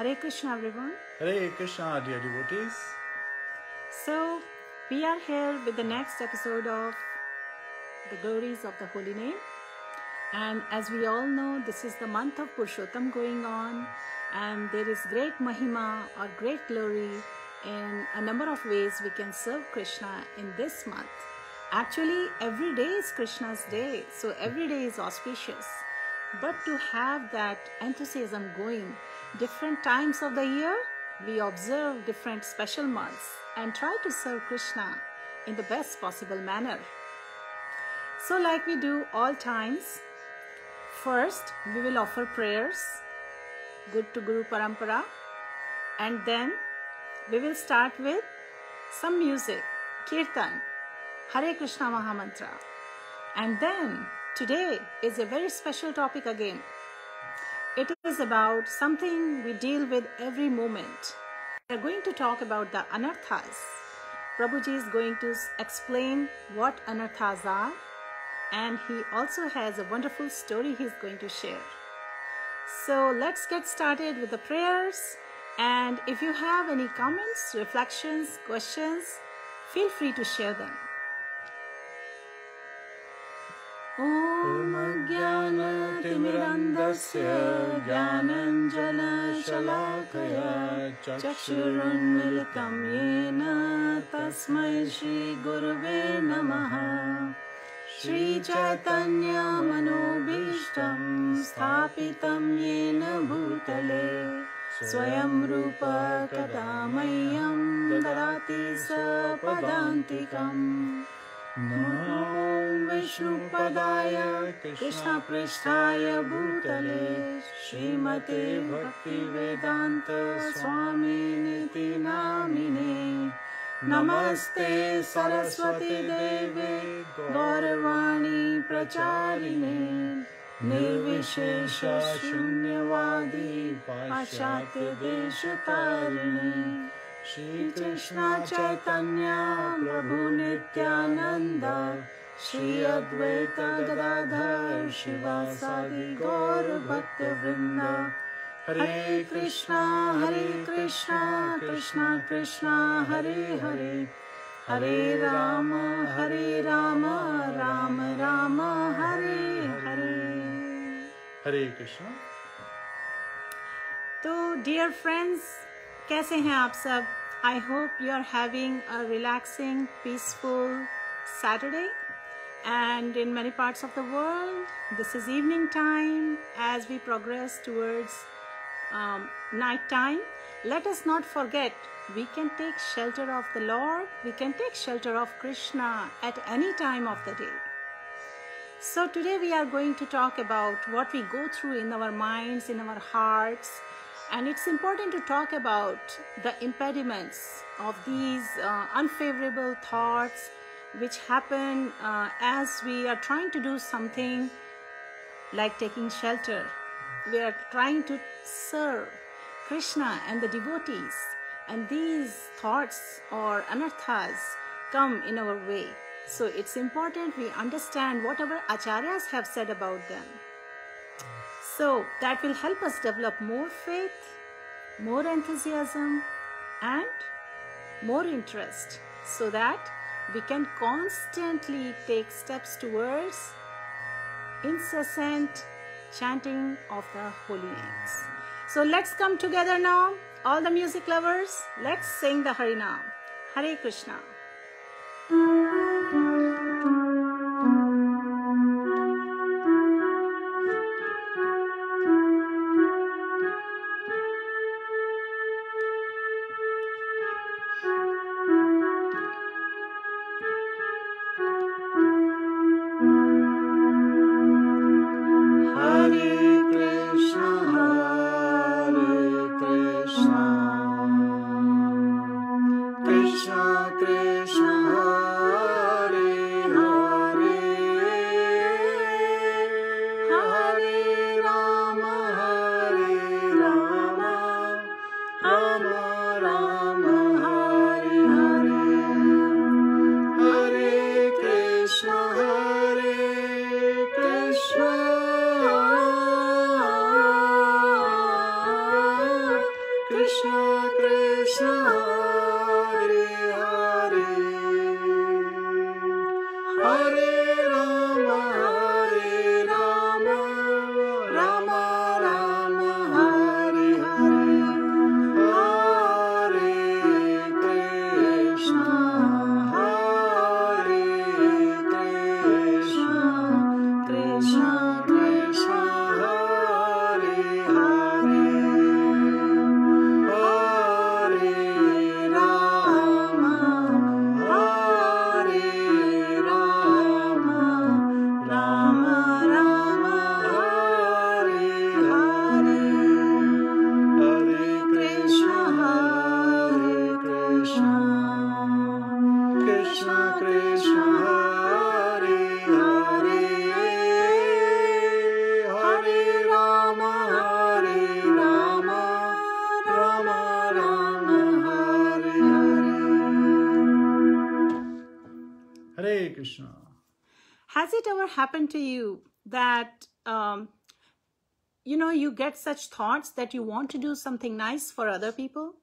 Hare Krishna, everyone. Hare Krishna, dear devotees. So, we are here with the next episode of The Glories of the Holy Name. And as we all know, this is the month of Purushottam going on, and there is great Mahima or great glory in a number of ways we can serve Krishna in this month. Actually, every day is Krishna's day, so every day is auspicious. But to have that enthusiasm going, different times of the year, we observe different special months and try to serve Krishna in the best possible manner. So, like we do all times, first we will offer prayers, good to Guru Parampara, and then we will start with some music, Kirtan, Hare Krishna Mahamantra. And then today is a very special topic again. It is about something we deal with every moment. We are going to talk about the anarthas. Prabhuji is going to explain what anarthas are, and he also has a wonderful story he's going to share. So let's get started with the prayers. And if you have any comments, reflections, questions, feel free to share them. ज्ञानतिमिरन्दस्य ज्ञानञ्जनशलाकया चक्षुरुन्मिलितं येन तस्मै श्रीगुरुवे नमः। श्रीचैतन्यमनोभीष्टं स्थापितं येन भूतले स्वयं रूप कदा मह्यं ददाति सपदान्तिकम् नमो विष्णुपदाय कृष्णपृष्ठाय भूतले श्रीमते भक्तिवेदान्त स्वामिनिति नामिने नमस्ते सरस्वती देवे गौरवाणी प्रचारिणे। निर्विशेष शून्यवादी पाश्चात्य देशतारिणे श्री कृष्ण अद्वैत गदाधर शिवासादि गौर भक्त वृंद हरे कृष्णा हरे कृष्णा कृष्णा कृष्णा हरे हरे हरे राम हरे राम राम राम हरे हरे हरे Krishna. तो डियर फ्रेंड्स कैसे हैं आप सब? I hope you are having a relaxing peaceful Saturday and in many parts of the world this is evening time as we progress towards um, night time. Let us not forget we can take shelter of the lord we can take shelter of krishna at any time of the day. So, today we are going to talk about what we go through in our minds, in our hearts, and it's important to talk about the impediments of these uh, unfavorable thoughts which happen uh, as we are trying to do something like taking shelter. We are trying to serve Krishna and the devotees, and these thoughts or anarthas come in our way. So it's important we understand whatever acharyas have said about them. So that will help us develop more faith, more enthusiasm, and more interest so that we can constantly take steps towards incessant chanting of the holy names. So let's come together now, all the music lovers. Let's sing the Harinam. Hare Krishna. Happened to you that, um, you know, you get such thoughts that you want to do something nice for other people?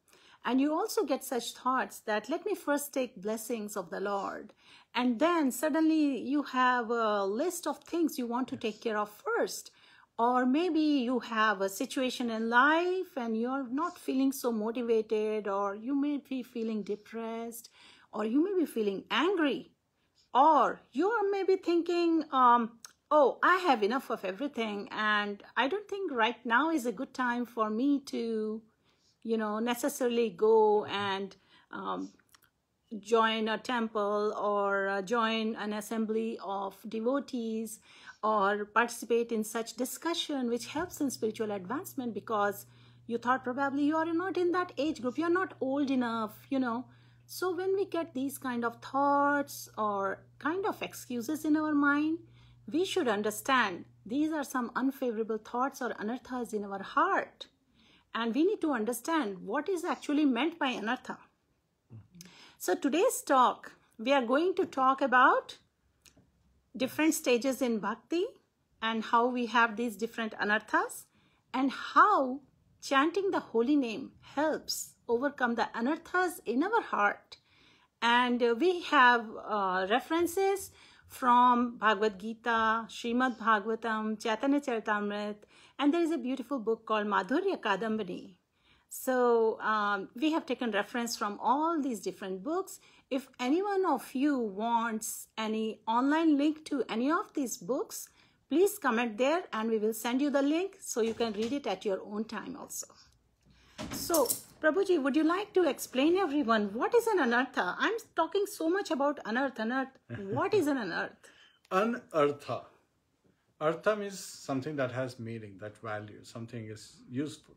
And you also get such thoughts that let me first take blessings of the Lord. And then suddenly you have a list of things you want to take care of first. Or maybe you have a situation in life and you're not feeling so motivated, or you may be feeling depressed, or you may be feeling angry or you're maybe thinking um, oh i have enough of everything and i don't think right now is a good time for me to you know necessarily go and um, join a temple or uh, join an assembly of devotees or participate in such discussion which helps in spiritual advancement because you thought probably you are not in that age group. You're not old enough you know so when we get these kind of thoughts or kind of excuses in our mind we should understand these are some unfavorable thoughts or anarthas in our heart. And we need to understand what is actually meant by anartha. So today's talk we are going to talk about different stages in bhakti and how we have these different anarthas and how chanting the holy name helps overcome the anarthas in our heart and we have uh, references from Bhagavad Gita, Srimad Bhagavatam, Chaitanya Charitamrit, and there is a beautiful book called Madhurya Kadambini. So um, we have taken reference from all these different books. If anyone of you wants any online link to any of these books, please comment there and we will send you the link so you can read it at your own time also. So, Prabhuji, would you like to explain everyone what is an anartha? I'm talking so much about anartha, anarth. What is an anarth? Anartha. Artha means something that has meaning, that value, something is useful.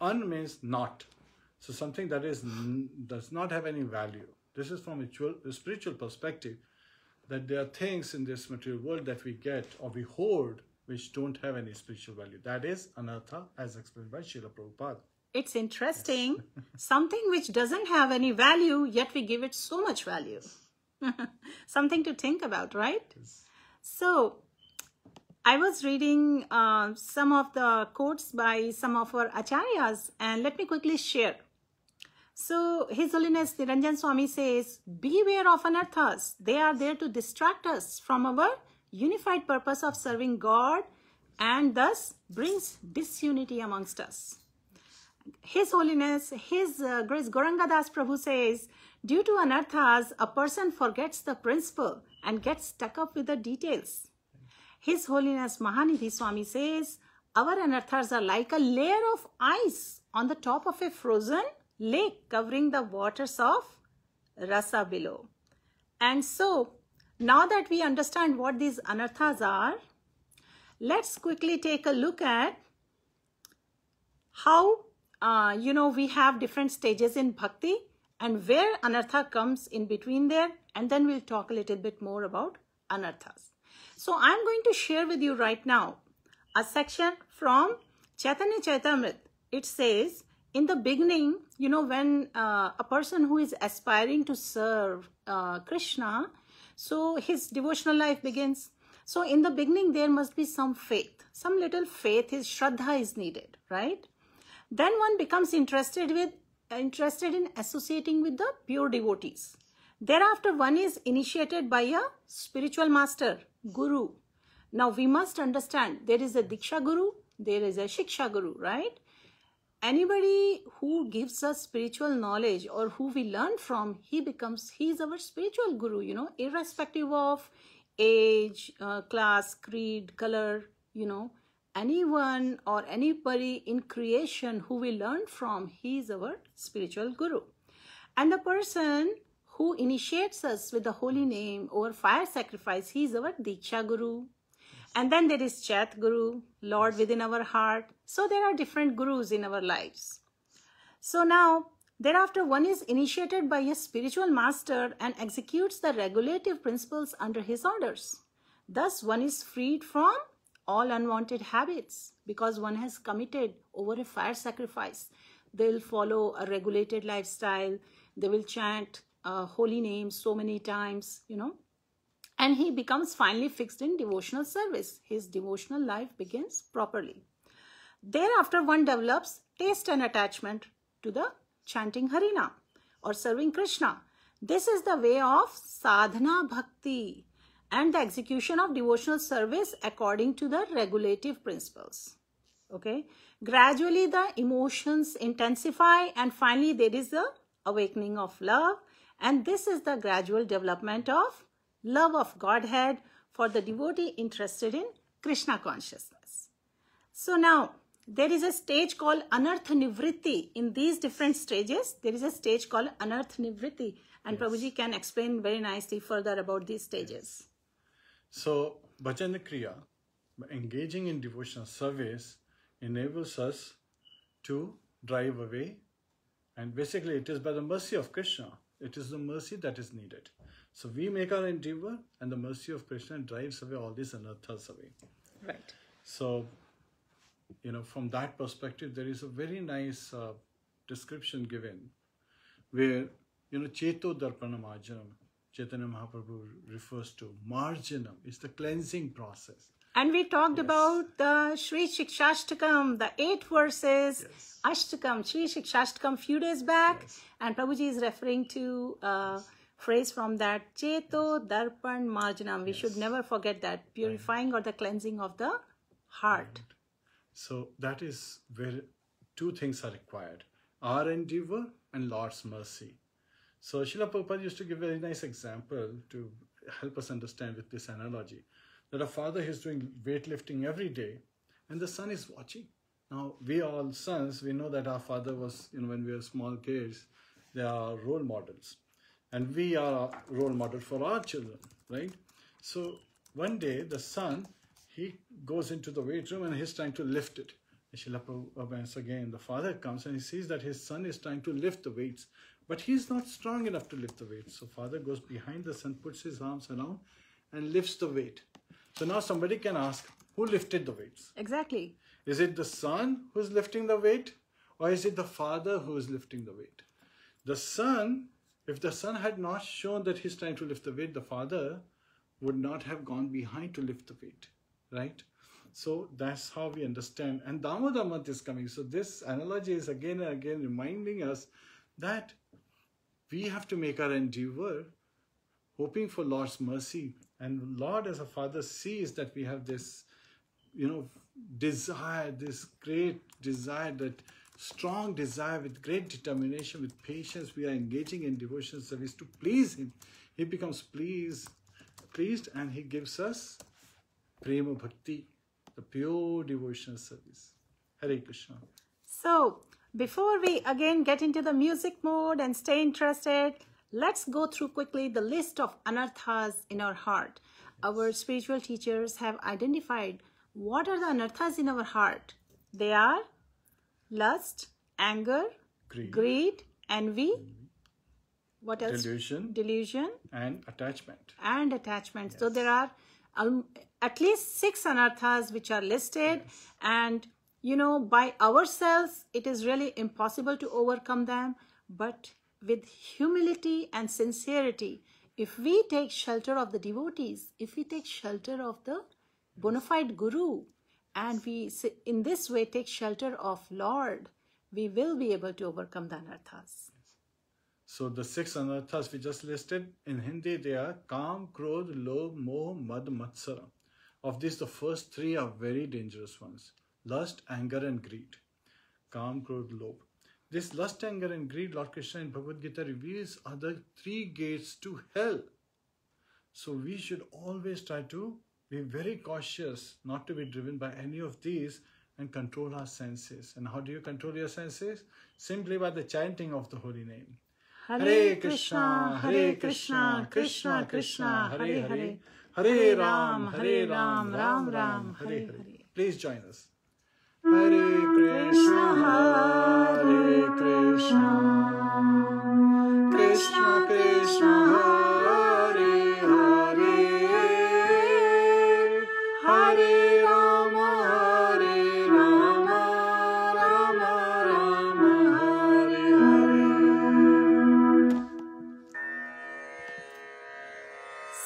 An means not. So something that is does not have any value. This is from a spiritual- a spiritual perspective that there are things in this material world that we get or we hoard which don't have any spiritual value. That is anartha as explained by Srila Prabhupada. It's interesting. Something which doesn't have any value, yet we give it so much value. Something to think about, right? So, I was reading uh, some of the quotes by some of our acharyas, and let me quickly share. So, His Holiness Niranjan Swami says, Beware of anarthas. They are there to distract us from our unified purpose of serving God and thus brings disunity amongst us. His Holiness, His uh, Grace Gauranga Das Prabhu says, due to anarthas, a person forgets the principle and gets stuck up with the details. His Holiness Mahanidhi Swami says, our anarthas are like a layer of ice on the top of a frozen lake covering the waters of rasa below. And so, now that we understand what these anarthas are, let's quickly take a look at how uh, you know we have different stages in bhakti and where anartha comes in between there and then we'll talk a little bit more about anarthas. So i'm going to share with you right now a section from chaitanya charitamrit it says in the beginning you know when uh, a person who is aspiring to serve uh, krishna so his devotional life begins. So in the beginning there must be some faith. Some little faith is shraddha is needed right Then one becomes interested with interested in associating with the pure devotees. Thereafter, one is initiated by a spiritual master, guru. Now we must understand there is a Diksha Guru, there is a Shiksha Guru, right? Anybody who gives us spiritual knowledge or who we learn from, he becomes, he is our spiritual guru, you know, irrespective of age, uh, class, creed, color, you know, anyone or anybody in creation who we learn from, he is our spiritual guru. And the person who initiates us with the holy name or fire sacrifice, he is our Diksha Guru. And then there is Chaitya Guru, Lord within our heart. So there are different gurus in our lives. So now, thereafter, one is initiated by a spiritual master and executes the regulative principles under his orders. Thus, one is freed from all unwanted habits because one has committed over a fire sacrifice. They'll follow a regulated lifestyle. They will chant uh, holy names so many times, you know. And he becomes finally fixed in devotional service. His devotional life begins properly. Thereafter, one develops taste and attachment to the chanting Harina or serving Krishna. This is the way of sadhana bhakti and the execution of devotional service according to the regulative principles. Okay. Gradually, the emotions intensify and finally there is the awakening of love. And this is the gradual development of love of Godhead for the devotee interested in Krishna consciousness. So now, there is a stage called Anartha Nivritti. In these different stages, there is a stage called Anartha Nivritti. And yes. Prabhuji can explain very nicely further about these stages. Yes. So, Bhajan Kriya, engaging in devotional service, enables us to drive away. And basically, it is by the mercy of Krishna. It is the mercy that is needed. So we make our endeavor, and the mercy of Krishna drives away all these anarthas away. Right. So, you know, from that perspective, there is a very nice uh, description given where, you know, Cheto Darpana Marjanam, Chaitanya Mahaprabhu refers to. Marjanam is the cleansing process. And we talked yes. about the Sri Shikshashtakam, the eight verses, yes. Ashtakam, Sri Shikshashtakam few days back. Yes. And Prabhuji is referring to uh, phrase from that Cheto Darpan Marjanam. We should never forget that purifying or the cleansing of the heart. So that is where two things are required our endeavor and Lord's mercy. So Srila Prabhupada used to give a very nice example to help us understand with this analogy that a father is doing weightlifting every day and the son is watching. Now, we all sons, we know that our father was, you know, when we were small kids, they are role models and we are role model for our children, right? So one day the son, he goes into the weight room and he's trying to lift it. Once again, the father comes and he sees that his son is trying to lift the weights, but he's not strong enough to lift the weight. So father goes behind the son, puts his arms around and lifts the weight. So now somebody can ask, who lifted the weights? Exactly. Is it the son who's lifting the weight or is it the father who is lifting the weight? The son if the son had not shown that he's trying to lift the weight, the father would not have gone behind to lift the weight, right? So that's how we understand. And Damodar month is coming. So this analogy is again and again reminding us that we have to make our endeavor hoping for Lord's mercy. And Lord as a father sees that we have this, you know, desire, this great desire that strong desire, with great determination, with patience, we are engaging in devotional service to please Him. He becomes pleased, pleased, and He gives us prema bhakti, the pure devotional service. Hare Krishna. So, before we again get into the music mode and stay interested, let's go through quickly the list of anarthas in our heart. Our spiritual teachers have identified what are the anarthas in our heart. They are lust, anger, greed, greed envy, what else? Delusion. Delusion. And attachment. And attachment. Yes. So there are um, at least six anarthas which are listed yes. and you know by ourselves it is really impossible to overcome them but with humility and sincerity if we take shelter of the devotees if we take shelter of the bona fide guru and we in this way take shelter of lord we will be able to overcome the anarthas. So the six anarthas we just listed in Hindi, they are Kam, Krodh, Lobh, Moh, Mad, Matsara. Of these, the first three are very dangerous ones. Lust, anger and greed. Kam, Krodh, Lobh. This lust, anger and greed, Lord Krishna in Bhagavad Gita reveals are the three gates to hell. So we should always try to be very cautious not to be driven by any of these and control our senses. And how do you control your senses? Simply by the chanting of the holy name. Hare Krishna, Hare Krishna, Krishna Krishna, Hare Hare, Hare Ram, Hare Ram, Ram Ram, Hare Hare. Please join us.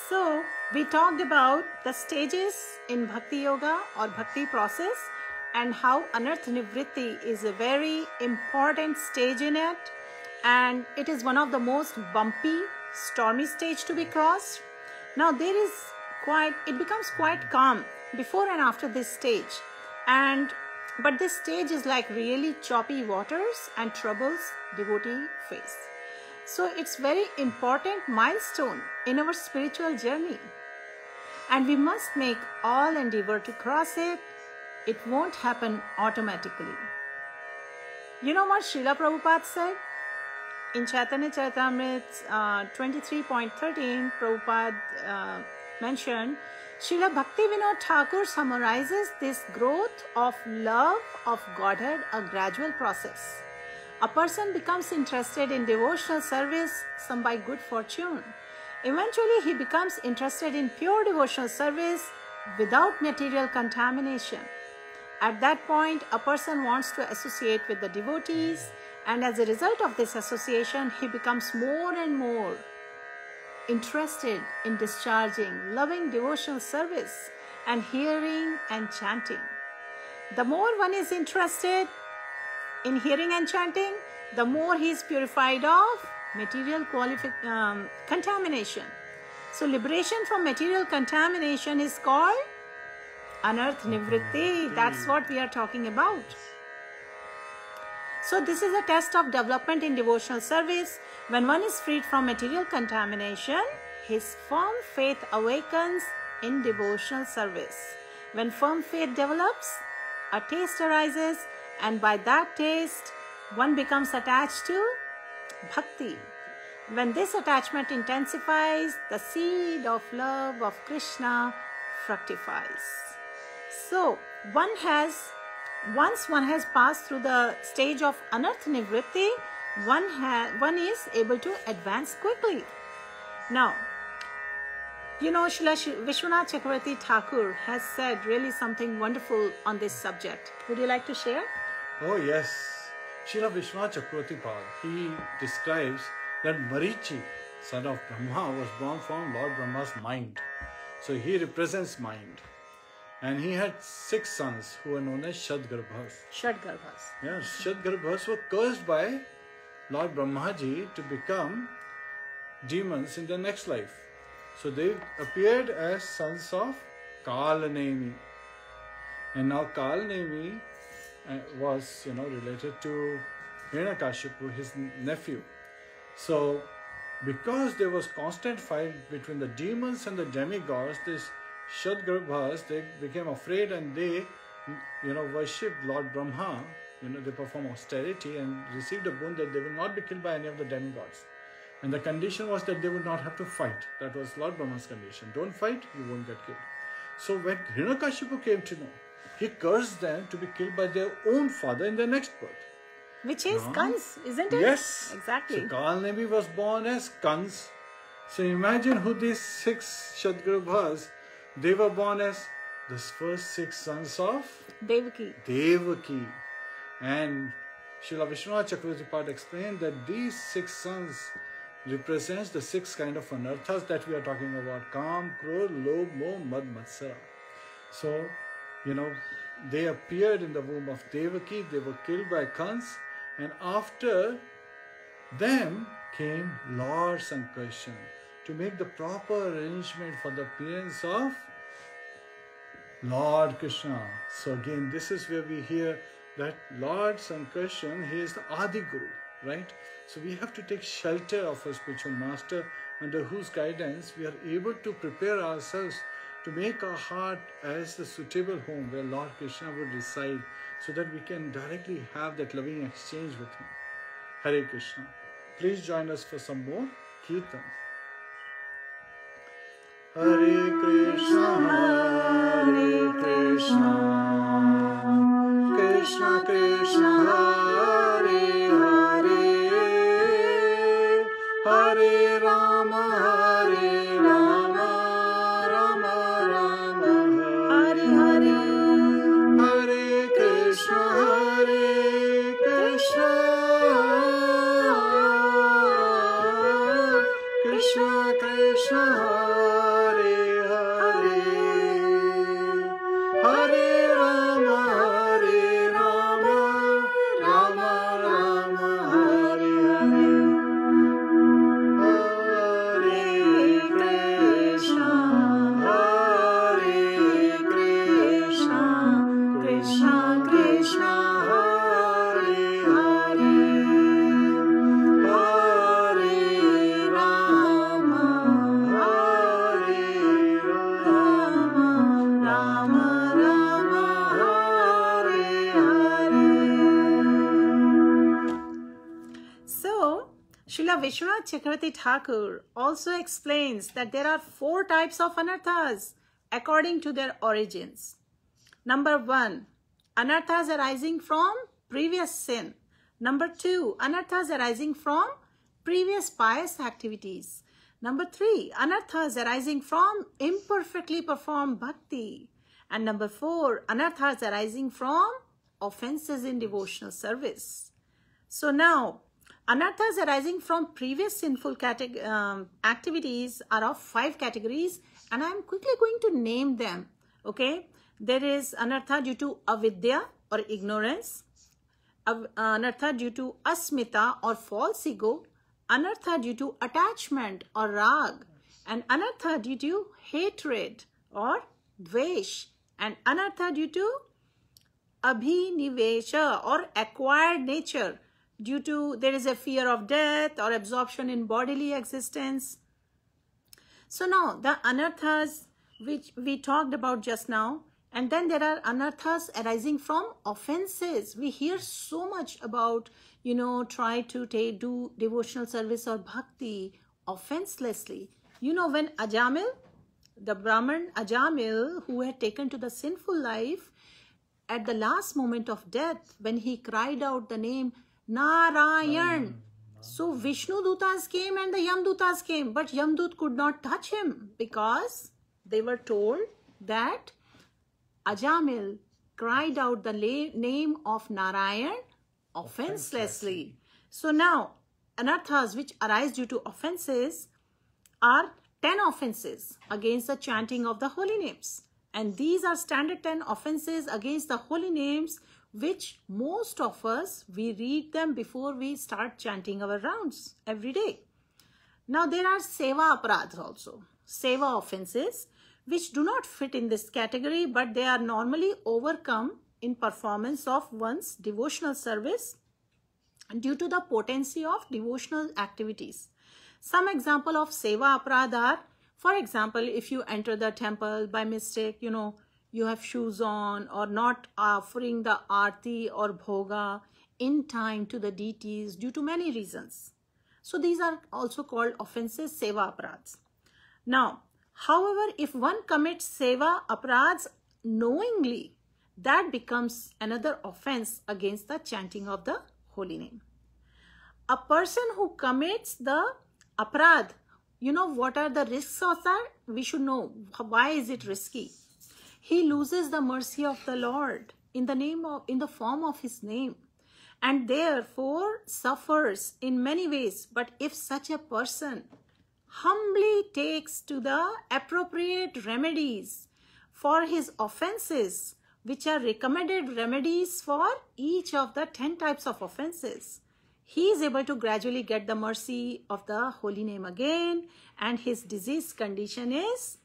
So, we talked about the stages in Bhakti Yoga or Bhakti process and how Anarth Nivritti is a very important stage in it and it is one of the most bumpy, stormy stage to be crossed. Now there is quite, it becomes quite calm before and after this stage and but this stage is like really choppy waters and troubles devotee face. So it's very important milestone in our spiritual journey. And we must make all endeavor to cross it. It won't happen automatically. You know what Srila Prabhupada said? In Chaitanya Charitamrita uh, 23.13, Prabhupada uh, mentioned, Srila Bhakti Vinod Thakur summarizes this growth of love of Godhead, a gradual process. A person becomes interested in devotional service, some by good fortune. Eventually, he becomes interested in pure devotional service without material contamination. At that point, a person wants to associate with the devotees, and as a result of this association, he becomes more and more interested in discharging loving devotional service and hearing and chanting. The more one is interested in hearing and chanting, the more he is purified of material um, contamination. So, liberation from material contamination is called Anarth Nivritti. That's what we are talking about. So, this is a test of development in devotional service. When one is freed from material contamination, his firm faith awakens in devotional service. When firm faith develops, a taste arises, and by that taste, one becomes attached to bhakti. When this attachment intensifies, the seed of love of Krishna fructifies. So, one has, once one has passed through the stage of anarth nivritti, one, ha- one is able to advance quickly. Now, you know, Srila Sh- Vishwanath Chakravarti Thakur has said really something wonderful on this subject. Would you like to share? Oh yes, Srila Vishwanath Chakravarti Pad, he describes that Marichi, son of Brahma, was born from Lord Brahma's mind. So he represents mind. And he had six sons who were known as Shadgarbhas. Shadgarbhas. Yeah, Shadgarbhas were cursed by Lord Brahmaji to become demons in their next life. So they appeared as sons of Kalanemi. And now Kalanemi uh, was, you know, related to Hiranyakashipu, his nephew. So because there was constant fight between the demons and the demigods, this Shadgarbhas, they became afraid and they, you know, worshipped Lord Brahma. You know, they perform austerity and received a boon that they will not be killed by any of the demigods. And the condition was that they would not have to fight. That was Lord Brahma's condition. Don't fight, you won't get killed. So when Hiranyakashipu came to know, he cursed them to be killed by their own father in their next birth. Which is No. Kans, isn't it? Yes. Exactly. So Kalanemi was born as Kans. So imagine who these six Shadgarbhas, they were born as the first six sons of Devaki. Devaki. And Srila Vishwanath Chakravarti Pad explained that these six sons represents the six kind of anarthas that we are talking about. Kam, Krodh, Lobh, Moh, Mad, Matsara. So, you know, they appeared in the womb of Devaki, they were killed by Kans, And after them came Lord Sankarshan to make the proper arrangement for the appearance of Lord Krishna. So again, this is where we hear that Lord Sankarshan, he is the Adi Guru, right? So we have to take shelter of a spiritual master under whose guidance we are able to prepare ourselves to make our heart as the suitable home where Lord Krishna would reside so that we can directly have that loving exchange with him. Hare Krishna. Please join us for some more Kirtan. Hare Krishna Hare Krishna Krishna Krishna Vishwanath Chakravarti Thakur also explains that there are four types of anarthas according to their origins. Number one, anarthas arising from previous sin. Number two, anarthas arising from previous pious activities. Number three, anarthas arising from imperfectly performed bhakti. And number four, anarthas arising from offenses in devotional service. So now, anarthas arising from previous sinful um, activities are of five categories, and I'm quickly going to name them. Okay, there is anartha due to avidya or ignorance, av- anartha due to asmita or false ego, anartha due to attachment or rag, and anartha due to hatred or dvesh, and anartha due to abhinivesha or acquired nature due to there is a fear of death or absorption in bodily existence. So now the anarthas which we talked about just now and then there are anarthas arising from offenses. We hear so much about you know try to take, do devotional service or bhakti offenselessly. You know when ajamil the brahman ajamil who had taken to the sinful life at the last moment of death when he cried out the name narayan. So vishnu dutas came and the yamdutas came but yamdut could not touch him because they were told that ajamil cried out the name of narayan offenselessly. So now anarthas which arise due to offenses are 10 offenses against the chanting of the holy names. And these are standard 10 offenses against the holy names, which most of us, we read them before we start chanting our rounds every day. Now, there are seva aparadhas also, seva offenses, which do not fit in this category, but they are normally overcome in performance of one's devotional service due to the potency of devotional activities. Some example of seva aparadha are, for example, if you enter the temple by mistake, you know, you have shoes on or not offering the arti or bhoga in time to the deities due to many reasons. So these are also called offenses, seva aparadhas. Now, however, if one commits seva aparadhas knowingly, that becomes another offense against the chanting of the holy name. A person who commits the aparadh, you know what are the risks of that? We should know why is it risky. He loses the mercy of the Lord in the name of in the form of his name and therefore suffers in many ways. But if such a person humbly takes to the appropriate remedies for his offenses which are recommended remedies for each of the 10 types of offenses. He is able to gradually get the mercy of the holy name again, and his disease condition is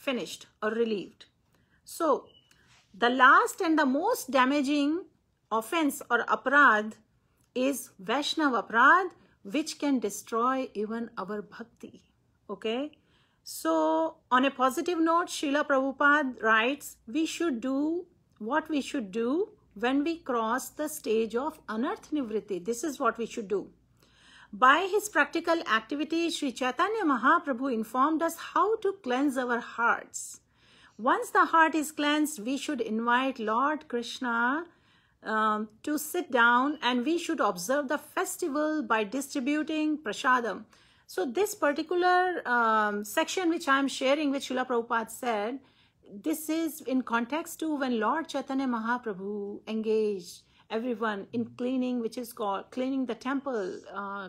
finished or relieved. So, the last and the most damaging offense or aparad is Vaishnav aparad, which can destroy even our bhakti. Okay. So, on a positive note, Srila Prabhupada writes, we should do what we should do when we cross the stage of anarth nivritti. This is what we should do. By his practical activity, Sri Chaitanya Mahaprabhu informed us how to cleanse our hearts. Once the heart is cleansed, we should invite Lord Krishna um, to sit down and we should observe the festival by distributing prasadam. So this particular um, section which I am sharing which Srila Prabhupada said, this is in context to when Lord Chaitanya Mahaprabhu engaged everyone in cleaning which is called cleaning the temple uh,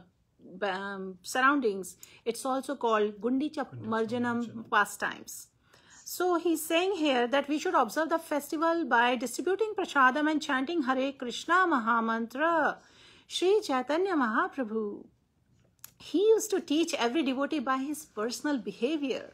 um, surroundings. It's also called Gundicha Marjanam pastimes. So he's saying here that we should observe the festival by distributing prasadam and chanting Hare Krishna Mahamantra. Sri Chaitanya Mahaprabhu he used to teach every devotee by his personal behavior.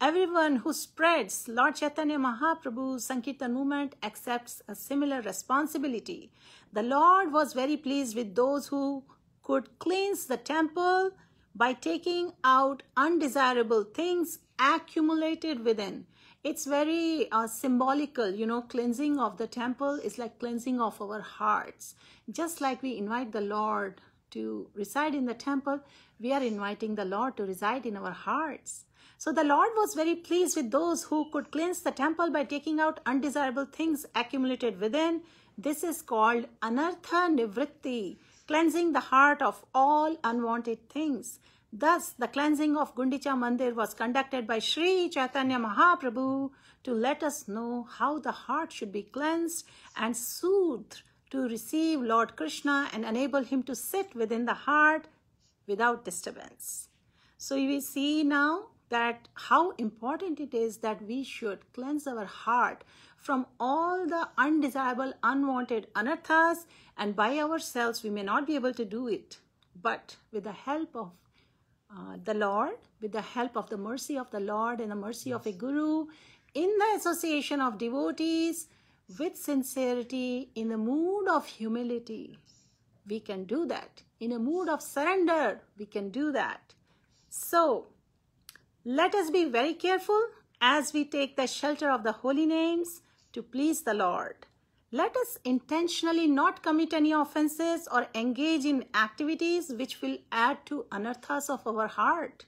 Everyone who spreads Lord Chaitanya Mahaprabhu's Sankirtan movement accepts a similar responsibility. The Lord was very pleased with those who could cleanse the temple by taking out undesirable things accumulated within. It's very uh, symbolical, you know, cleansing of the temple is like cleansing of our hearts. Just like we invite the Lord to reside in the temple, we are inviting the Lord to reside in our hearts. So the Lord was very pleased with those who could cleanse the temple by taking out undesirable things accumulated within. This is called anartha nivritti, cleansing the heart of all unwanted things. Thus, the cleansing of Gundicha Mandir was conducted by Sri Chaitanya Mahaprabhu to let us know how the heart should be cleansed and soothed to receive Lord Krishna and enable him to sit within the heart without disturbance. So we see now that how important it is that we should cleanse our heart from all the undesirable, unwanted anarthas and by ourselves we may not be able to do it. But with the help of uh, the Lord, with the help of the mercy of the Lord and the mercy of a Guru, in the association of devotees, with sincerity, in a mood of humility, we can do that. In a mood of surrender, we can do that. So, let us be very careful as we take the shelter of the holy names to please the Lord. Let us intentionally not commit any offenses or engage in activities which will add to anarthas of our heart.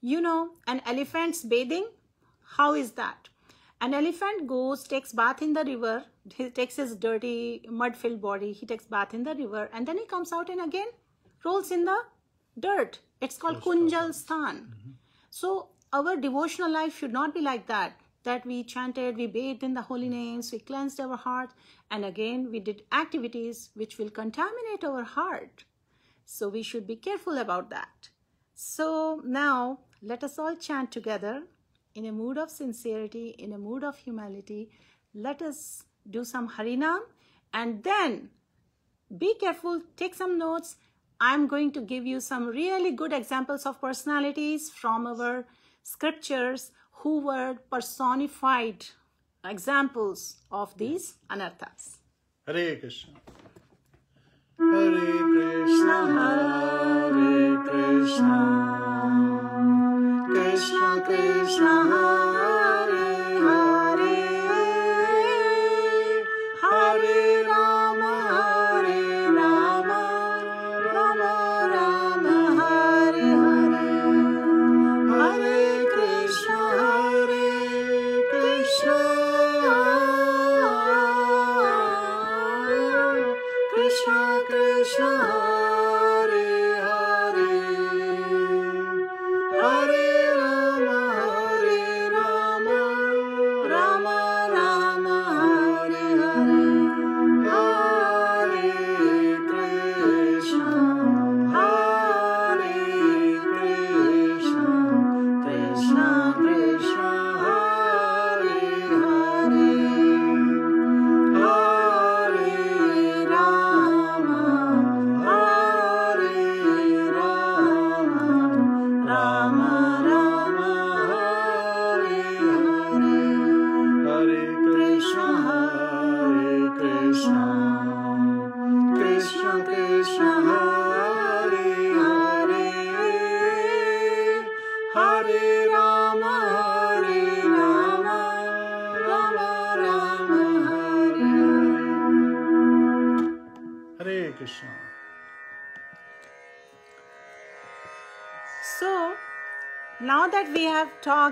You know, an elephant's bathing, how is that? An elephant goes, takes bath in the river, he takes his dirty mud-filled body, he takes bath in the river, and then he comes out and again rolls in the dirt. It's called Kunjal Sthan. Mm -hmm. So our devotional life should not be like that, that we chanted, we bathed in the holy hmm. names, we cleansed our heart, and again we did activities which will contaminate our heart. So we should be careful about that. So now let us all chant together in a mood of sincerity, in a mood of humility, let us do some Harinam and then be careful, take some notes. I'm going to give you some really good examples of personalities from our scriptures who were personified examples of these anarthas. Hare Krishna. Hare Krishna, Hare Krishna. Krishna Krishna Hare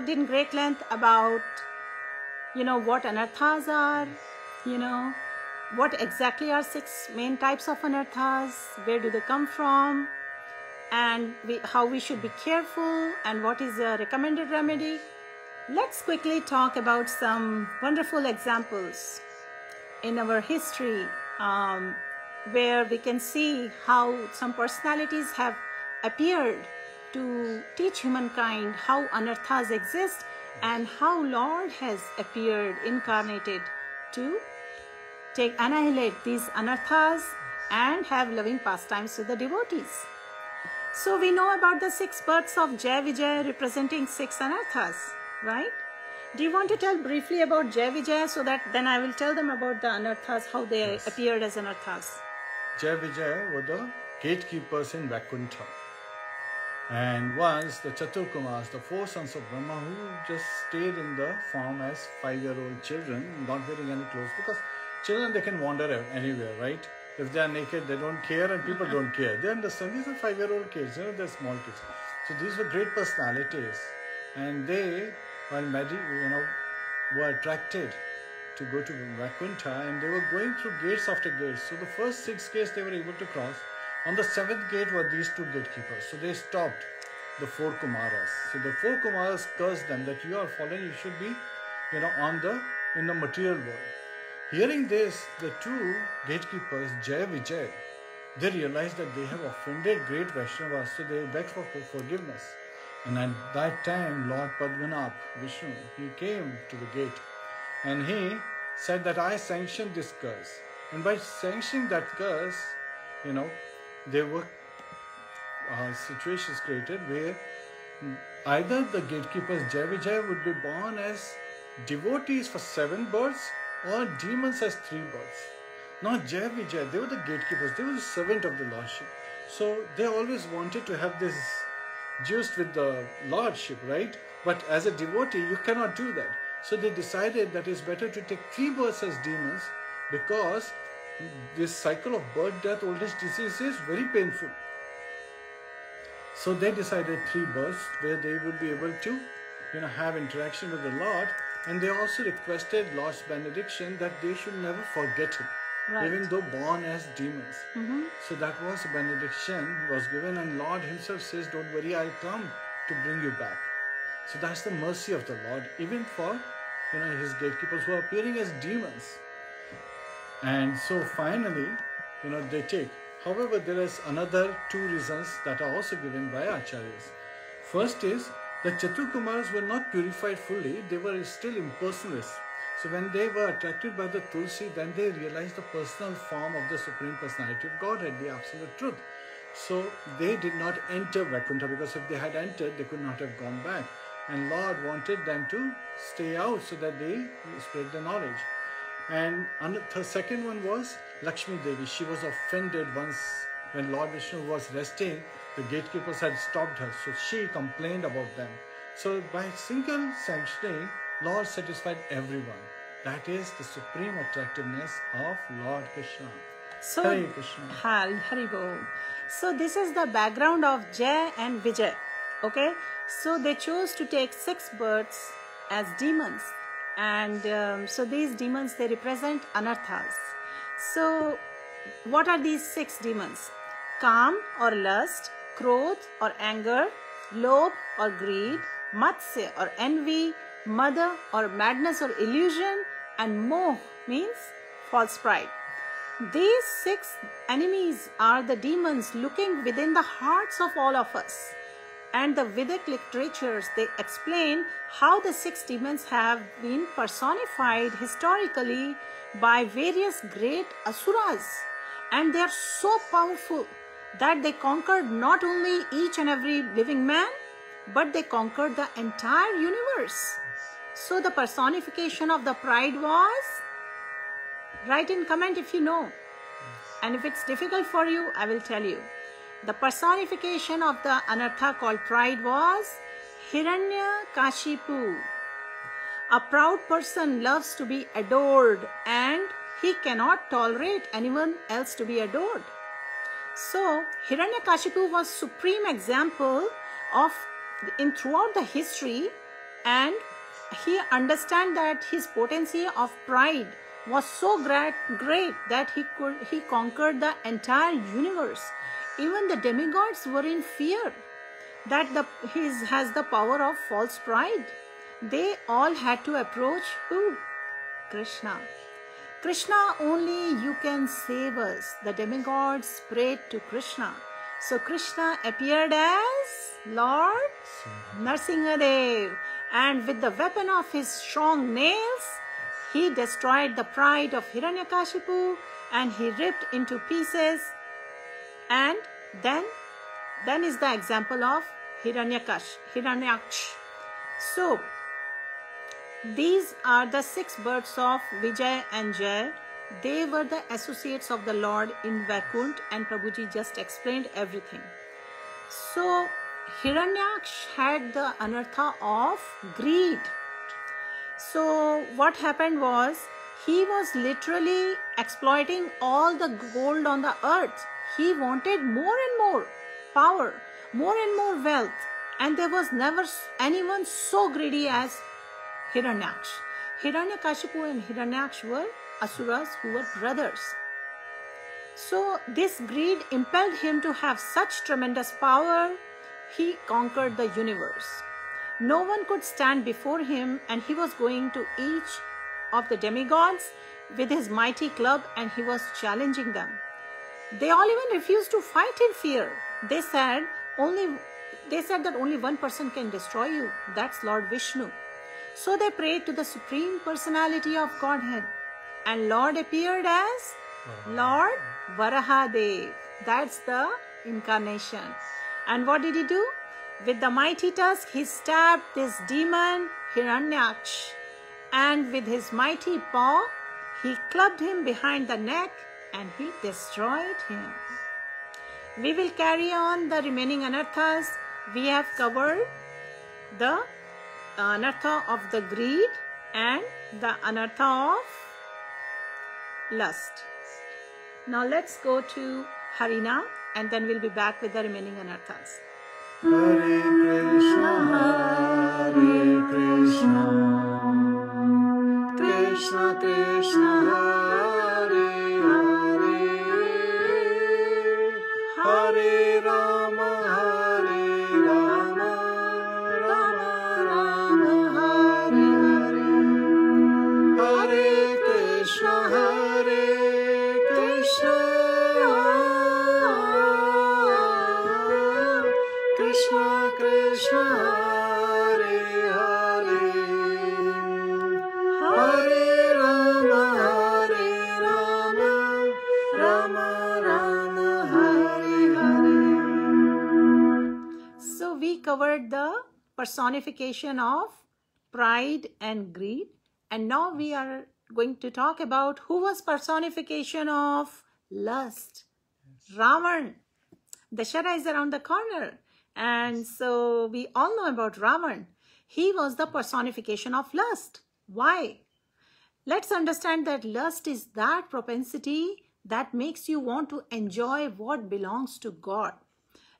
talked in great length about, you know, what anarthas are, you know, what exactly are six main types of anarthas, where do they come from, and we, how we should be careful, and what is a recommended remedy, let's quickly talk about some wonderful examples in our history um, where we can see how some personalities have appeared to teach humankind how anarthas exist and how Lord has appeared incarnated to take annihilate these anarthas and have loving pastimes with the devotees. So we know about the six births of Jai Vijay representing six anarthas, right? Do you want to tell briefly about Jai Vijay so that then I will tell them about the anarthas, how they Yes. appeared as anarthas? Jai Vijay were the gatekeepers in Vaikuntha. And once the Chaturkumars, the four sons of Brahma, who just stayed in the farm as five-year-old children, not wearing any clothes, because children they can wander anywhere, right? If they are naked, they don't care, and people don't care. They understand these are five-year-old kids, you know, they're small kids. So these were great personalities, and they, while medi- you know, were attracted to go to Vaikuntha and they were going through gates after gates. So the first six gates they were able to cross. On the seventh gate were these two gatekeepers. So they stopped the four Kumaras. So the four Kumaras cursed them that you are fallen, you should be, you know, on the in the material world. Hearing this, the two gatekeepers, Jai Vijay, they realized that they have offended great Vaishnavas, so they begged for for forgiveness. And at that time, Lord Padmanabh, Vishnu, he came to the gate and he said that I sanctioned this curse. And by sanctioning that curse, you know, there were uh, situations created where either the gatekeepers Jai would be born as devotees for seven births or demons as three births. Not Jai they were the gatekeepers, they were the servant of the Lordship. So they always wanted to have this juiced with the Lordship, right? But as a devotee, you cannot do that. So they decided that it's better to take three births as demons because this cycle of birth, death, old age, disease is very painful. So they decided three births where they would be able to, you know, have interaction with the Lord, and they also requested Lord's benediction that they should never forget Him, Right. even though born as demons. Mm-hmm. So that was a benediction was given, and Lord Himself says, "Don't worry, I'll come to bring you back." So that's the mercy of the Lord, even for you know His gatekeepers who are appearing as demons. And so finally, you know, they take. However, there is another two reasons that are also given by acharyas. First is the Chaturkumars were not purified fully, they were still impersonalists. So when they were attracted by the Tulsi, then they realized the personal form of the Supreme Personality of Godhead, the absolute truth. So they did not enter Vaikuntha because if they had entered, they could not have gone back. And Lord wanted them to stay out so that they spread the knowledge. And the second one was Lakshmi Devi. She was offended once when Lord Vishnu was resting, the gatekeepers had stopped her. So she complained about them. So by single sanctioning, Lord satisfied everyone. That is the supreme attractiveness of Lord Krishna. So, Hare Krishna. Hari, Hari Bol. So this is the background of Jai and Vijay. Okay, so they chose to take six birds as demons, and um, so these demons they represent anarthas. So, what are these six demons? Kam or lust, Krodh or anger, Lobh or greed, Matsya or envy, Mada or madness or illusion, and Moh means false pride. These six enemies are the demons looking within the hearts of all of us. And the Vedic literatures they explain how the six demons have been personified historically by various great asuras. And they are so powerful that they conquered not only each and every living man, but they conquered the entire universe. So the personification of the pride was Write in comment if you know. And if it's difficult for you, I will tell you. The personification of the anartha called pride was Hiranya Kashipu. A proud person loves to be adored and he cannot tolerate anyone else to be adored. So Hiranyakashipu was supreme example of in throughout the history and he understand that his potency of pride was so great, great that he could he conquered the entire universe. Even the demigods were in fear that the his has the power of false pride. They all had to approach who? Krishna. Krishna only you can save us. The demigods prayed to Krishna. So Krishna appeared as Lord Narsingadev and with the weapon of his strong nails he destroyed the pride of Hiranyakashipu and he ripped into pieces. And then, then is the example of Hiranyakash, Hiranyaksh. So, these are the six birds of Vijay and Jay. They were the associates of the Lord in Vaikunt and Prabhuji just explained everything. So, Hiranyaksh had the anartha of greed. So, what happened was he was literally exploiting all the gold on the earth. He wanted more and more power, more and more wealth, and there was never anyone so greedy as. Hiranyakashipu and Hiranyaksh were asuras who were brothers. So, this greed impelled him to have such tremendous power, he conquered the universe. No one could stand before him, and he was going to each of the demigods with his mighty club and he was challenging them. They all even refused to fight in fear. They said only they said that only one person can destroy you. That's Lord Vishnu. So they prayed to the supreme personality of Godhead. And Lord appeared as Lord Varahadev. That's the incarnation. And what did he do? With the mighty tusk, he stabbed this demon Hiranyaksh, and with his mighty paw, he clubbed him behind the neck and he destroyed him. We will carry on the remaining anarthas. We have covered the anartha of the greed and the anartha of lust. Now let's go to Harinam and then we'll be back with the remaining anarthas. Hare Krishna, Hare Krishna, Krishna Krishna, Hare personification of pride and greed and now we are going to talk about who was personification of lust. Ravan. Dashara is around the corner. And so we all know about Ravan. He was the personification of lust. Why? Let's understand that lust is that propensity that makes you want to enjoy what belongs to God.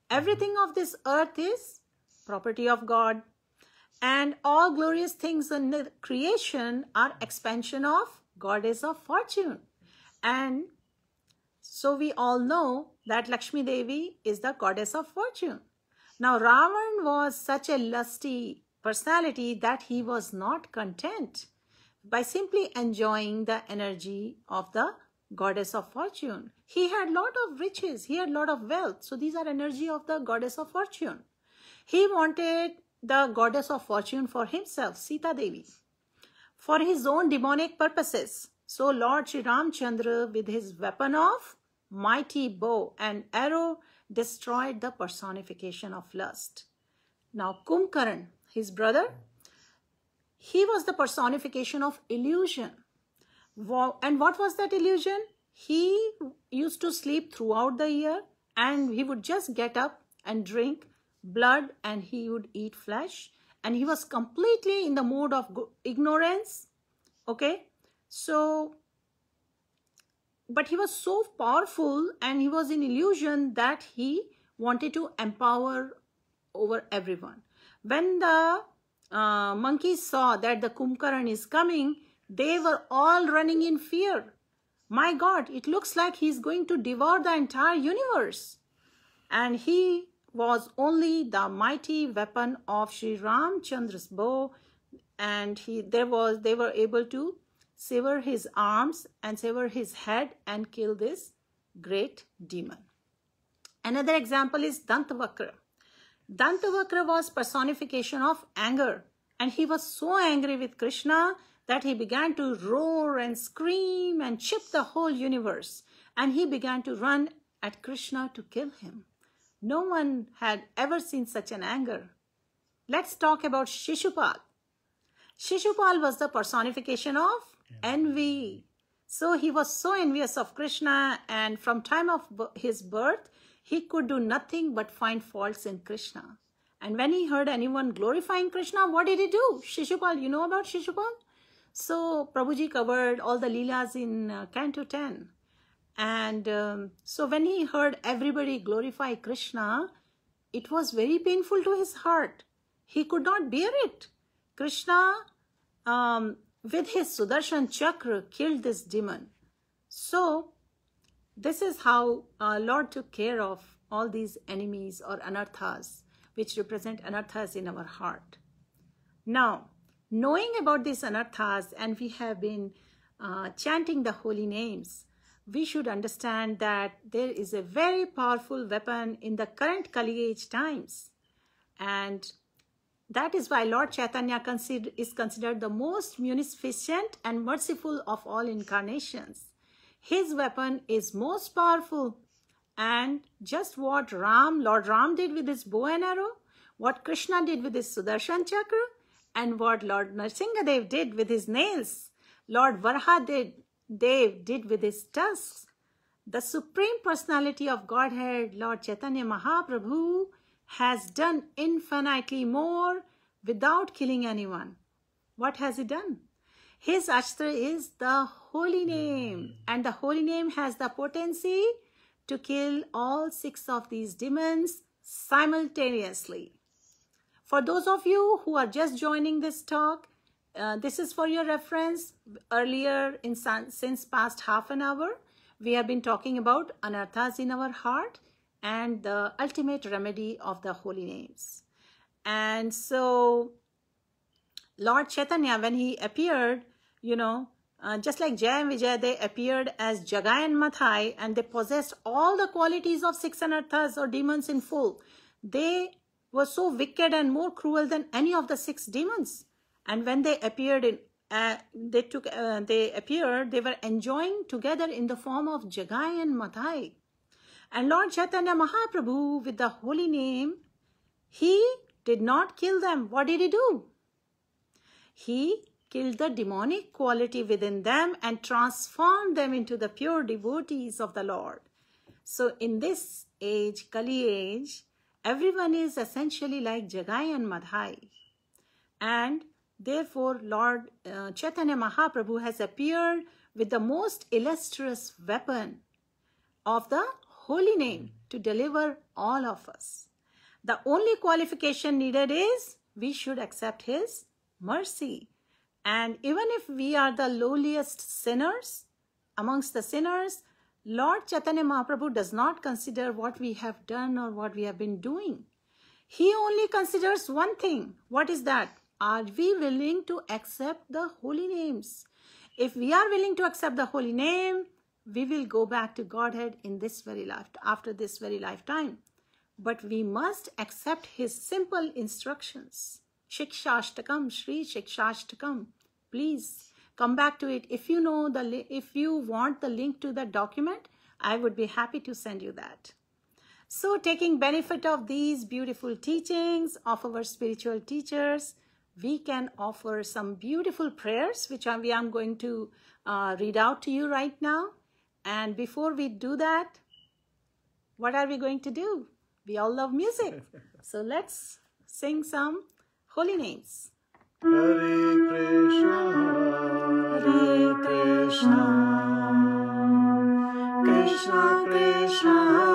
Everything of this earth is property of God. And all glorious things in the creation are expansion of goddess of fortune. And so we all know that Lakshmi Devi is the goddess of fortune. Now Ravan was such a lusty personality that he was not content by simply enjoying the energy of the goddess of fortune. He had lot of riches, he had lot of wealth. So these are energy of the goddess of fortune. He wanted the goddess of fortune for himself, Sita Devi, for his own demonic purposes. So Lord Sri Ramchandra with his weapon of mighty bow and arrow destroyed the personification of lust. Now Kumbhkaran, his brother, he was the personification of illusion. And what was that illusion? He used to sleep throughout the year and he would just get up and drink blood and he would eat flesh and he was completely in the mood of ignorance. Okay, so but he was so powerful and he was in illusion that he wanted to empower over everyone. When the uh, monkeys saw that the kumbhkaran is coming, they were all running in fear. My God, it looks like he's going to devour the entire universe. And he was only the mighty weapon of Sri Ramchandra's bow, and he there was they were able to sever his arms and sever his head and kill this great demon. Another example is Dantavakra. Dantavakra was personification of anger and he was so angry with Krishna that he began to roar and scream and chip the whole universe and he began to run at Krishna to kill him. No one had ever seen such an anger. Let's talk about Shishupal. Shishupal was the personification of envy. So he was so envious of Krishna and from time of his birth, he could do nothing but find faults in Krishna. And when he heard anyone glorifying Krishna, what did he do? Shishupal, you know about Shishupal? So Prabhuji covered all the Leelas in uh, Canto 10. And um, so when he heard everybody glorify Krishna, it was very painful to his heart. He could not bear it. Krishna, um, with his Sudarshan Chakra, killed this demon. So this is how uh, Lord took care of all these enemies or anarthas, which represent anarthas in our heart. Now, knowing about these anarthas, and we have been uh, chanting the holy names, we should understand that there is a very powerful weapon in the current Kali age times. And that is why Lord Chaitanya consider, is considered the most munificent and merciful of all incarnations. His weapon is most powerful. And just what Ram, Lord Ram did with his bow and arrow, what Krishna did with his Sudarshan Chakra, and what Lord Narsingadev did with his nails, Lord Varha did Dev did with his tusks. The Supreme Personality of Godhead, Lord Chaitanya Mahaprabhu, has done infinitely more without killing anyone. What has he done? His Ashtra is the holy name, and the holy name has the potency to kill all six of these demons simultaneously. For those of you who are just joining this talk, uh, this is for your reference. Earlier, in since past half an hour, we have been talking about anarthas in our heart and the ultimate remedy of the holy names. And so, Lord Chaitanya, when he appeared, you know, uh, just like Jay and Vijay, they appeared as Jagai and Madhai and they possessed all the qualities of six anarthas or demons in full. They were so wicked and more cruel than any of the six demons. And when they appeared in, uh, they took, uh, they appeared, they were enjoying together in the form of Jagai and Madhai. And Lord Chaitanya Mahaprabhu, with the holy name, he did not kill them. What did he do? He killed the demonic quality within them and transformed them into the pure devotees of the Lord. So in this age, Kali age, everyone is essentially like Jagai and Madhai. And Therefore, Lord uh, Chaitanya Mahaprabhu has appeared with the most illustrious weapon of the holy name to deliver all of us. The only qualification needed is we should accept his mercy. And even if we are the lowliest sinners amongst the sinners, Lord Chaitanya Mahaprabhu does not consider what we have done or what we have been doing. He only considers one thing. What is that? Are we willing to accept the holy names? If we are willing to accept the holy name, we will go back to Godhead in this very life, after this very lifetime. But we must accept his simple instructions. Shikshashtakam, Sri Shikshashtakam. Please come back to it. If you know the, if you want the link to the document, I would be happy to send you that. So taking benefit of these beautiful teachings of our spiritual teachers, we can offer some beautiful prayers, which I am going to uh, read out to you right now. And before we do that, what are we going to do? We all love music. so let's sing some holy names. Hare Krishna, Hare Krishna, Krishna Krishna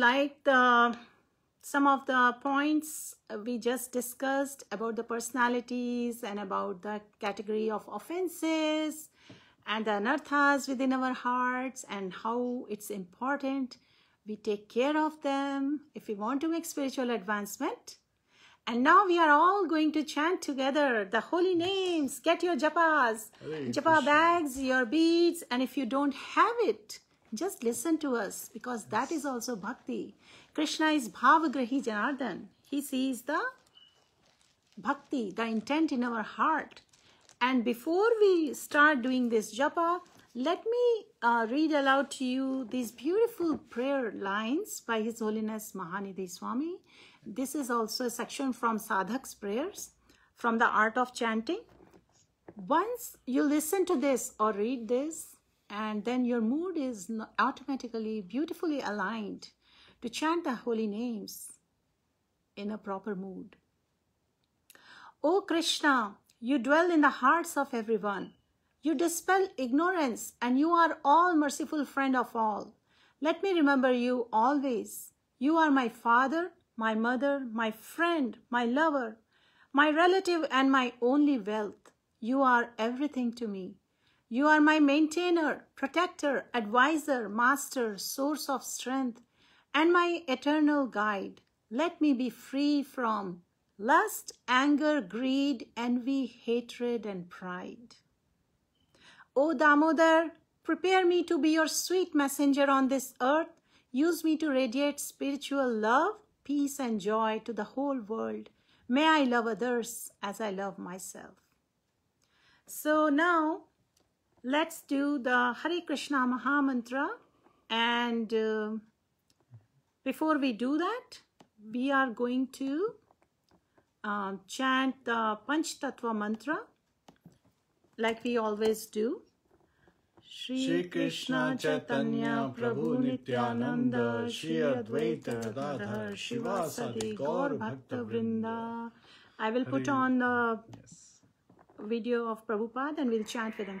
liked the some of the points we just discussed about the personalities and about the category of offenses and the anarthas within our hearts and how it's important we take care of them if we want to make spiritual advancement. And now we are all going to chant together the holy names. Get your japas, japa bags, your beads, and if you don't have it, just listen to us because that is also bhakti. Krishna is bhavagrahi Janardhan. He sees the bhakti, the intent in our heart. And before we start doing this japa, let me uh, read aloud to you these beautiful prayer lines by His Holiness Mahanidhi Swami. This is also a section from Sadhak's prayers from the art of chanting. Once you listen to this or read this, and then your mood is automatically beautifully aligned to chant the holy names in a proper mood. O Krishna, you dwell in the hearts of everyone. You dispel ignorance and you are all merciful friend of all. Let me remember you always. You are my father, my mother, my friend, my lover, my relative and my only wealth. You are everything to me. You are my maintainer, protector, advisor, master, source of strength, and my eternal guide. Let me be free from lust, anger, greed, envy, hatred, and pride. O Damodar, prepare me to be your sweet messenger on this earth. Use me to radiate spiritual love, peace, and joy to the whole world. May I love others as I love myself. So now let's do the Hare Krishna Maha Mantra. And uh, before we do that, we are going to um, chant the Panch Tattva mantra like we always do. Shri Krishna Chaitanya Prabhu Nityananda Shri Advaita Gadadhar Shrivasadi Gaur Bhakta Vrinda. I will put on the Yes. video of Prabhupada and we'll chant with him.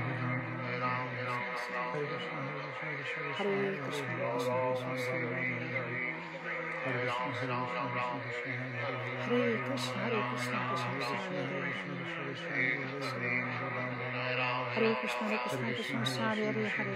Hare Krishna, Hare Krishna, Hare Krishna, Hare Hare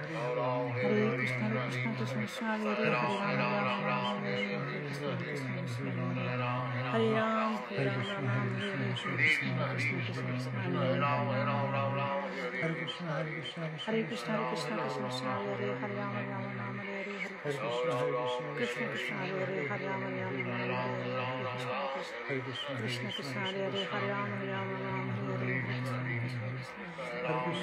Hare Krishna, Hare Krishna, Krishna Krishna, Hare Hare, Hare Rama, Ram Rama, Hare Krishna, Krishna Krishna, Hare Ram, Hare Ram, Ram Hare Krishna, Krishna Krishna, Hare Hare Krishna, Hare Krishna, Hare Krishna, Krishna Krishna, Hare Hare, Hare Rama, Rama Rama, Hare Hare, Krishna Krishna, Hare Hare, Hare Rama, Rama Rama, Hare Hare, Krishna Krishna, Hare Hare, Hare Ram, Ram Ram.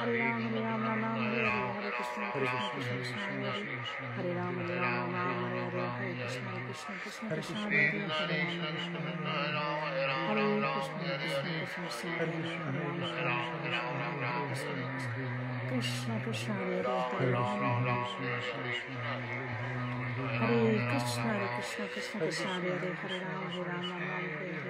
Hare Rama, Rama Rama, Hare Hare, Hare Krishna, Hare Krishna, Krishna Krishna, Hare Hare, Hare Rama, Rama Rama, Hare Krishna, Krishna Krishna, Hare Hare, Krishna Krishna, Hare Hare, Hare Rama, Hare Krishna, Hare Krishna, Krishna Krishna, Hare Hare, Hare Rama, Hare Rama, Rama Hare Hare,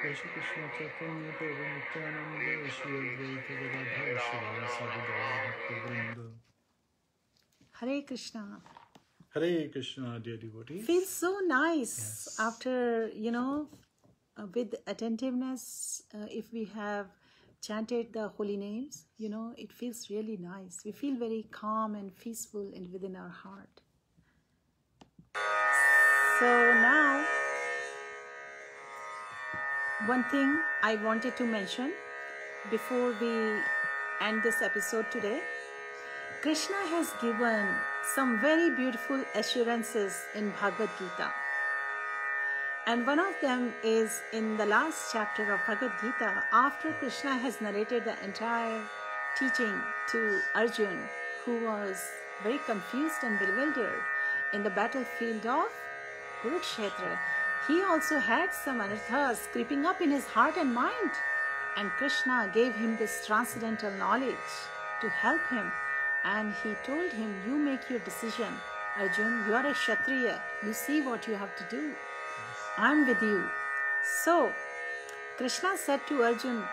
Krishna, Chaitanya Prabhu Nityananda Shri Advaita Gadadhar Shri Sadhguru Bhaktivinoda Hare Krishna. Hare Krishna, dear devotees. feels so nice after you know uh, with attentiveness uh, if we have chanted the holy names you know it feels really nice. We feel very calm and peaceful and within our heart. So now one thing i wanted to mention before we end this episode today Krishna has given some very beautiful assurances in Bhagavad Gita. And one of them is in the last chapter of Bhagavad Gita, after Krishna has narrated the entire teaching to Arjun, who was very confused and bewildered in the battlefield of Kurukshetra. He also had some anarthas creeping up in his heart and mind. And Krishna gave him this transcendental knowledge to help him. And he told him, You make your decision. Arjun, you are a Kshatriya. You see what you have to do. I'm with you. So, Krishna said to Arjun,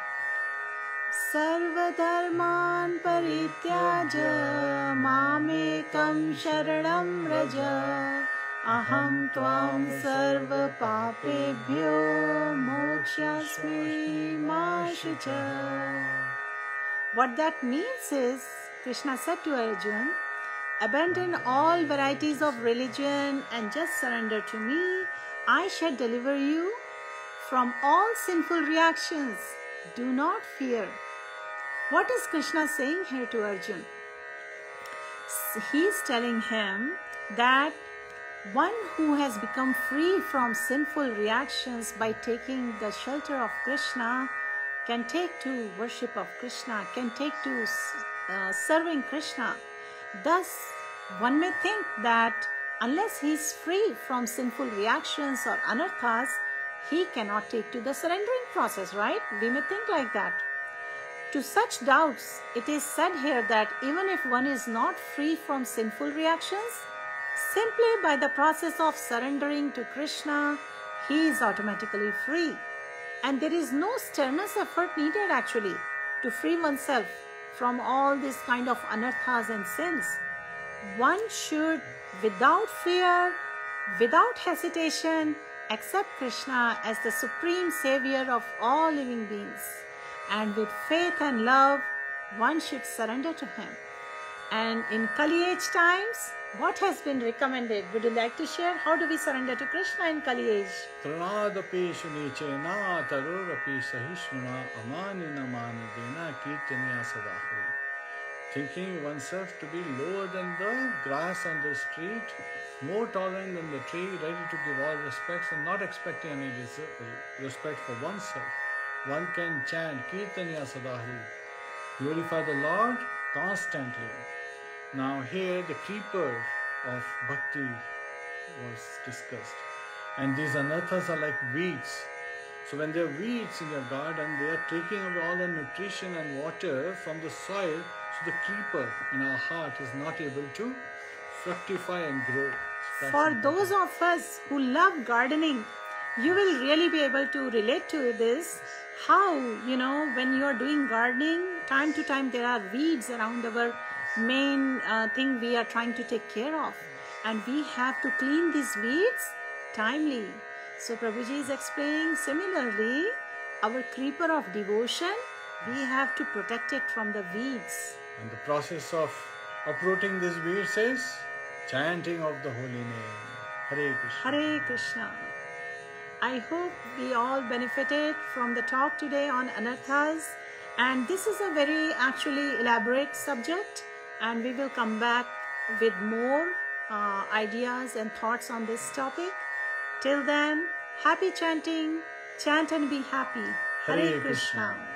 सर्वधर्मान् परित्याज मामेकं शरणं व्रज अहं त्वां सर्वपापेभ्यो मोक्ष्यास्मि मा शुच What that means is, Krishna said to Arjun, abandon all varieties of religion and just surrender to me. I shall deliver you from all sinful reactions. Do not fear. What is Krishna saying here to Arjun? He is telling him that one who has become free from sinful reactions by taking the shelter of Krishna can take to worship of Krishna, can take to uh, serving Krishna. Thus, one may think that unless he is free from sinful reactions or anarthas, he cannot take to the surrendering process, right? We may think like that. To such doubts, it is said here that even if one is not free from sinful reactions, simply by the process of surrendering to Krishna, he is automatically free. And there is no strenuous effort needed actually to free oneself from all this kind of anarthas and sins. One should, without fear, without hesitation, accept Krishna as the supreme savior of all living beings. And with faith and love, one should surrender to him. And in Kali age times, what has been recommended? Would you like to share? How do we surrender to Krishna in Kali age? Tradapi sunichena tarorapi sahishmana amanina manadena kirtaniya sadahu. Thinking oneself to be lower than the grass on the street, more tolerant than the tree, ready to give all respects and not expecting any respect for oneself. One can chant Kirtaniya Sadahi, glorify the Lord constantly. Now, here the creeper of bhakti was discussed, and these anarthas are like weeds. So, when there are weeds in your garden, they are taking away all the nutrition and water from the soil, so the creeper in our heart is not able to fructify and grow. That's For important. those of us who love gardening, you will really be able to relate to this. How, you know, when you are doing gardening, time to time there are weeds around our main uh, thing we are trying to take care of. And we have to clean these weeds timely. So Prabhuji is explaining similarly, our creeper of devotion, we have to protect it from the weeds. And the process of uprooting these weeds is chanting of the holy name. Hare Krishna. Hare Krishna. I hope we all benefited from the talk today on anarthas. And this is a very actually elaborate subject, and we will come back with more uh, ideas and thoughts on this topic. Till then, happy chanting, chant and be happy. Hare Hare Krishna. Krishna.